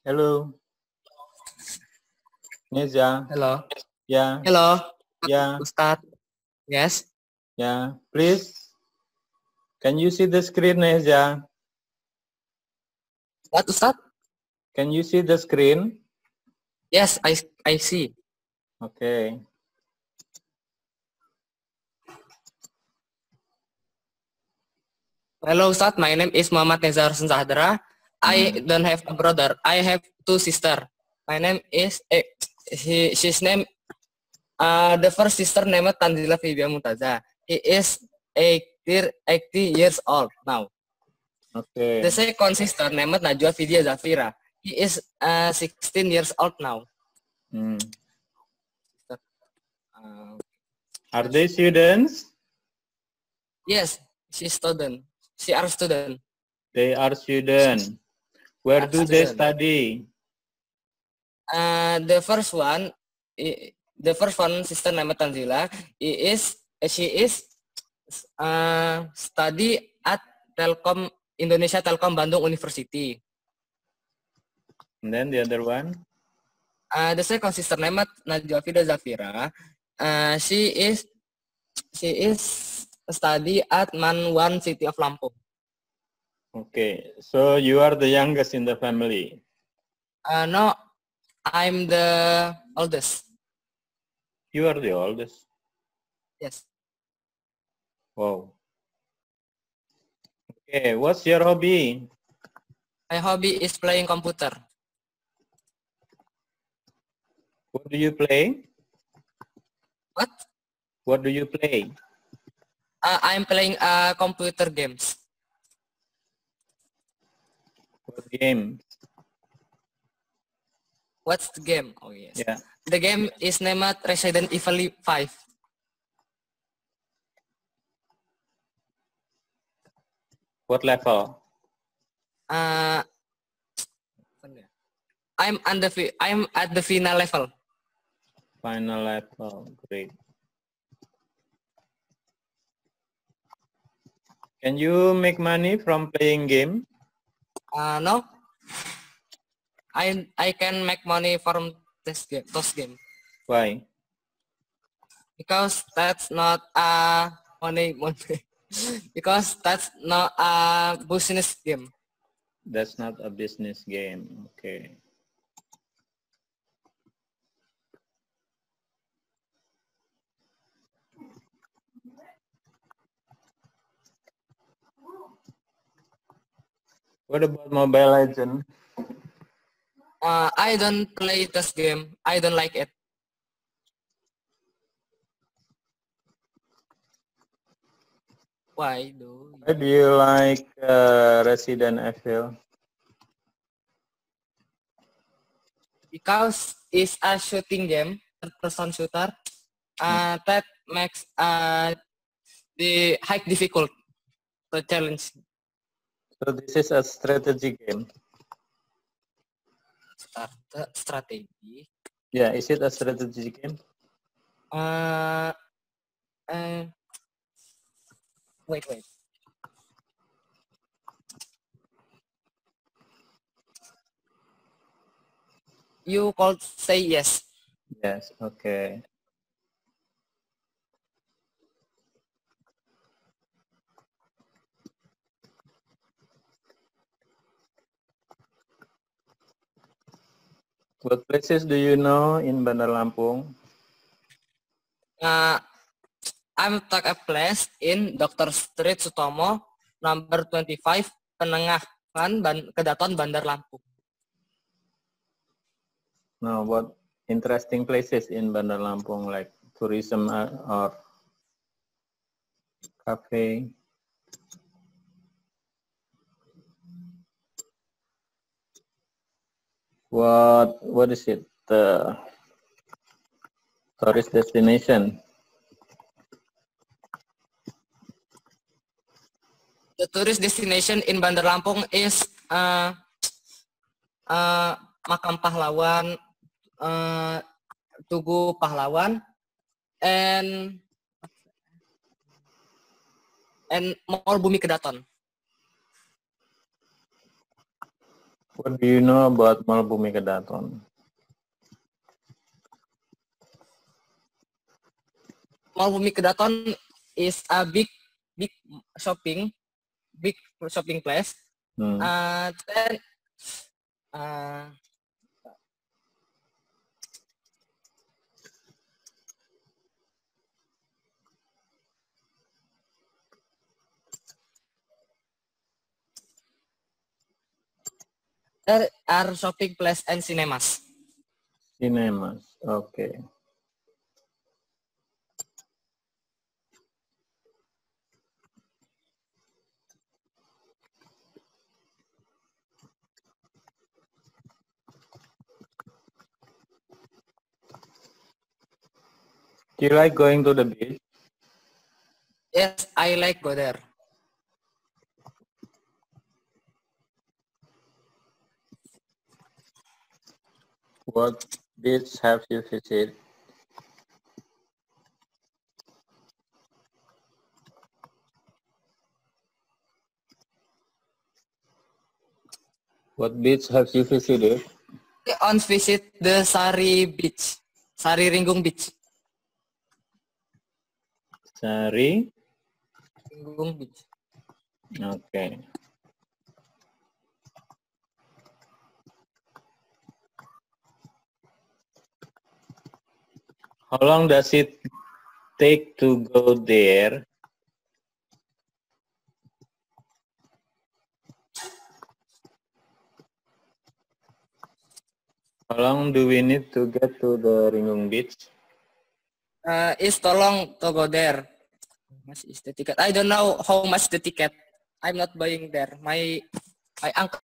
Hello. Neza. Hello. Yeah. Hello. Yeah. Ustadz. Yes. Yeah. Please. Can you see the screen, Neza? What Ustadz? Can you see the screen? Yes, I I see. Okay. Hello Ustadz, my name is Muhammad Nezar Sahadra. I don't have a brother. I have two sister. My name is eh, he, she's name uh, the first sister named Tanzila Fibia Mutaza. He is 80, 80 years old now. Okay. The second sister named Najwa Vidya Zafira. He is uh, 16 years old now. Hmm. Uh, Are they students? yes, she's student. She are student. They are students. Where do they study? Uh, the first one, the first one, sister named Tanzila, is she is uh, study at Telkom Indonesia Telkom Bandung University. And then the other one? Uh, the second sister named Najwa Fida Zafira, uh, she is she is study at Manwan City of Lampung. Okay. So you are the youngest in the family. Uh, no, I'm the oldest. You are the oldest. Yes. Wow. Okay. What's your hobby? My hobby is playing computer. What do you play? What? What do you play? Uh, I'm playing uh, computer games. What game? What's the game? Oh yes. Yeah. The game is named Resident Evil 5. What level? Uh, I'm on the I'm at the final level. Final level. Great. Can you make money from playing game? Uh, no, I I can make money from this game, those game Why? because that's not a money money because that's not a business game. That's not a business game. Okay. What about Mobile Legend? Uh, I don't play this game. I don't like it. Why do? Why do you like uh, Resident Evil? because it's a shooting game, third person shooter, uh, that makes uh, the high difficult the challenge So this is a strategy game. start strategy. Yeah, is it a strategy game? Uh, uh, wait, wait. You could say yes. Yes. Okay. What places do you know in Bandar Lampung? Uh, I'm stuck a place in Dr. Street Sutomo, number 25, Penengahan, Ban Kedaton, Bandar Lampung. No, what interesting places in Bandar Lampung like tourism uh, or cafe? What what is it? The tourist destination. The tourist destination in Bandar Lampung is uh, uh, Makam Pahlawan, uh, Tugu Pahlawan, and and Mall Bumi Kedaton. What do you know about Malbumi Kedaton? Malbumi Kedaton is a big big shopping big shopping place. Hmm. Uh, then uh, there are shopping place and cinemas. Cinemas. Okay. Do you like going to the beach? Yes, I like go there. What beach have you visited? What beach have you visited? On visit the Sari Beach, Sari Ringgung Beach. Sari. Ringgung Beach. Okay. How long does it take to go there? How long do we need to get to the Ringung Beach? Uh, is tolong to go there. Much is the ticket? I don't know how much the ticket. I'm not buying there. My my uncle